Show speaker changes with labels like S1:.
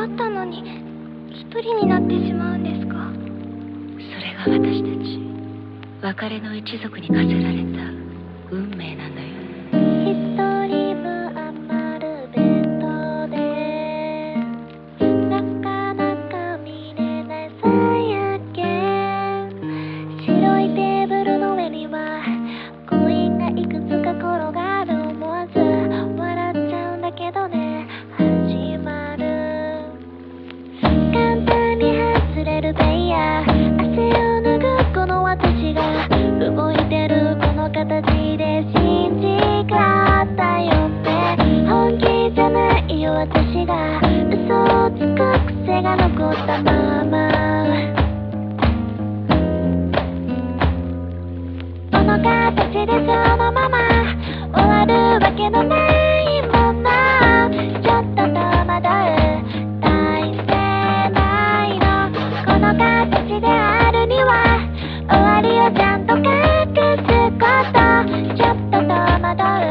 S1: 会ったのに一人になってしまうんですか？
S2: それが私たち別れの一族に課せられた運命なのよ。
S1: ない私が。嘘をつく癖が残ったまま。この形でそのまま。終わるわけのないもの。ちょっと戸惑う。大せないの。この形であるには。終わりをちゃんと隠すこと。ちょっと戸惑う。